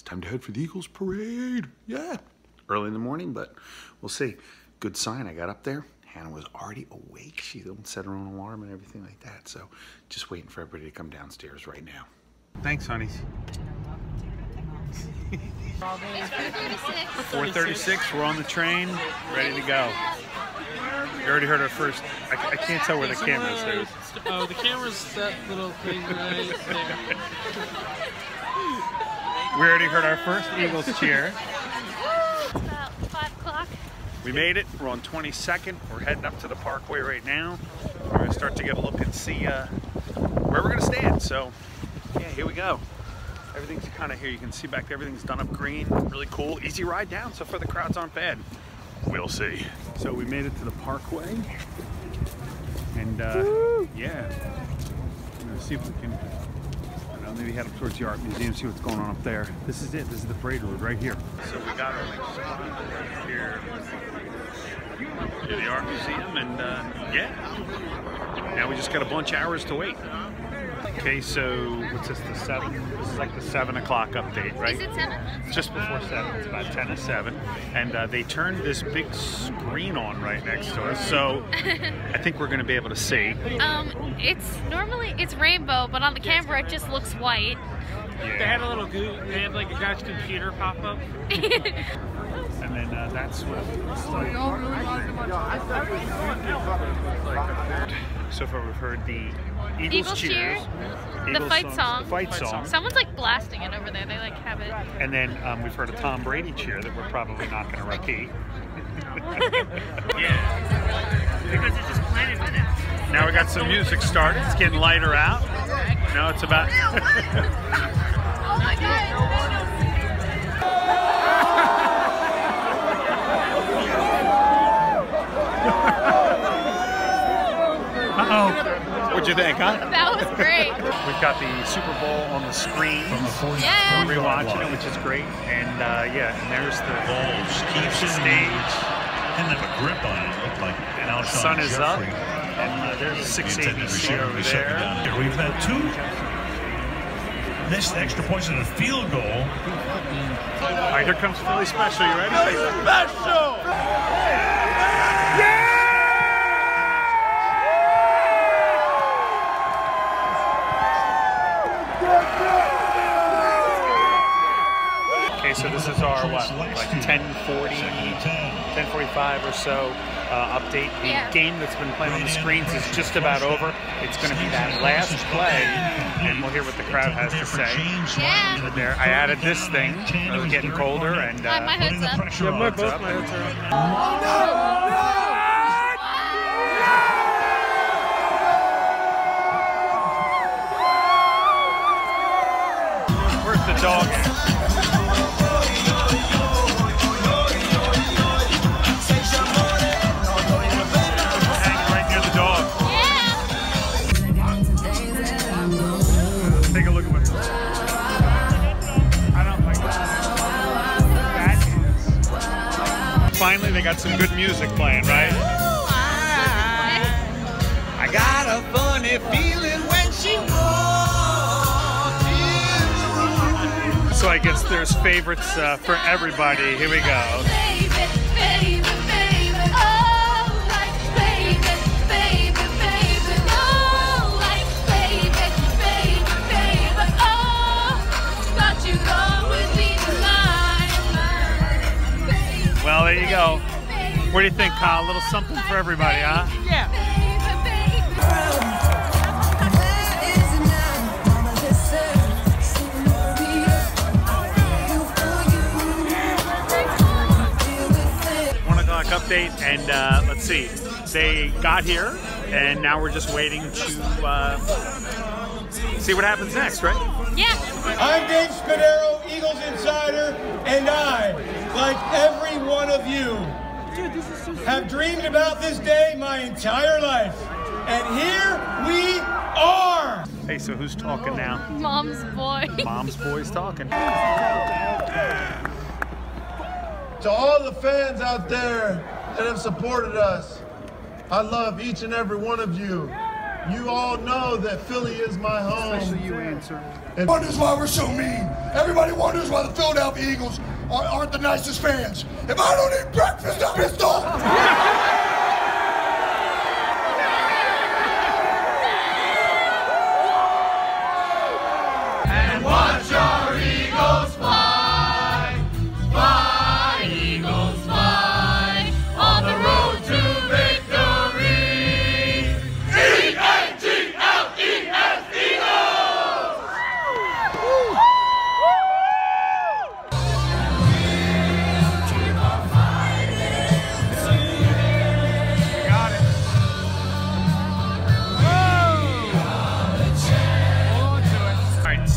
It's time to head for the Eagles parade. Yeah. Early in the morning, but we'll see. Good sign. I got up there. Hannah was already awake. She didn't set her own alarm and everything like that. So just waiting for everybody to come downstairs right now. Thanks, honeys. 436, we're on the train, ready to go. You already heard our first, I, I can't tell where the camera is. Oh, the camera's that little thing right there. We already heard our first Eagles cheer. It's about 5 o'clock. We made it. We're on 22nd. We're heading up to the Parkway right now. We're going to start to get a look and see uh, where we're going to stand. So, yeah, here we go. Everything's kind of here. You can see back there. Everything's done up green. Really cool. Easy ride down. So far, the crowds aren't bad. We'll see. So we made it to the Parkway. And, uh, yeah. I'm going to see if we can maybe head up towards the art museum, see what's going on up there. This is it. This is the parade road right here. So we got our next spot right here. To the art museum, and uh, yeah. Now we just got a bunch of hours to wait. Okay, so what's this? The seven. This is like the seven o'clock update, right? Is it 7? It's just before seven. It's about ten to seven, and uh, they turned this big screen on right next to us. So I think we're going to be able to see. Um, it's normally, it's rainbow, but on the camera it just looks white. They had a little goo. They had like a guy's computer pop up. And then uh, that's what it looks like. So far we've heard the Eagles, Eagles cheers, cheer, the fight songs, song. the fight song, Someone's like blasting it over there. They like have it. and then um, we've heard a Tom Brady cheer that we're probably not going to repeat. yeah. Because it's just Planet Minutes. Now we got some music started. It's getting lighter out. Now it's about. Oh my god! Uh-oh. What'd you think, huh? That was great. We've got the Super Bowl on the screen. Yeah. We're rewatching it, which is great. And uh, yeah, and there's the Balls keeps the it stage. Didn't have a grip on it. It looked like Alshon Sun is up. And uh, there's The 6 ABC over to be second there. Here We've had two missed extra points and a field goal. All right, here comes Philly Special. You ready? Okay, 1045 or so uh, update. The Yeah. game that's been playing on the screens is just about over. It's going to be that last play, and we'll hear what the crowd has to say. Yeah. There, I added this thing. It was getting colder, and My, my uh, hood's up. Pressure My on. both my hoods are up. where's the dog Finally, they got some good music playing, right? I got a funny feeling when she walked in the room. So I guess there's favorites uh, for everybody. Here we go. Well, there you go. baby, What do you think, Kyle? A little something for everybody, huh? Yeah. baby, baby. One o'clock update, and uh, let's see. They got here, and now we're just waiting to uh, see what happens next, right? Yeah. I'm Dave Spadaro, Eagles Insider, and I, like every one of you, have dreamed about this day my entire life. And here we are. Hey, so who's talking now? Mom's boy. Mom's boy's talking. To all the fans out there that have supported us, I love each and every one of you. you all know that Philly is my home. Especially you, answer. wonders why we're so mean. Everybody wonders why the Philadelphia Eagles are, aren't the nicest fans. If I don't eat breakfast, I'm pissed off.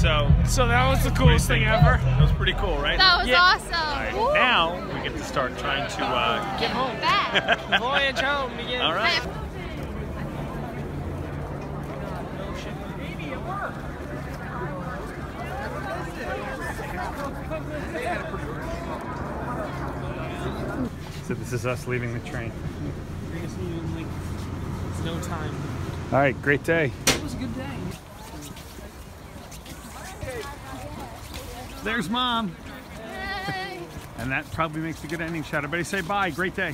So So that was the coolest thing ever. that was pretty cool, right? That was Yeah. awesome. All right, now we get to start trying to uh, Get home. Back. Voyage home begins. All right. So this is us leaving the train. No time. All right, great day. It was a good day. There's mom. Yay. And that probably makes a good ending shot. Everybody say bye. Great day.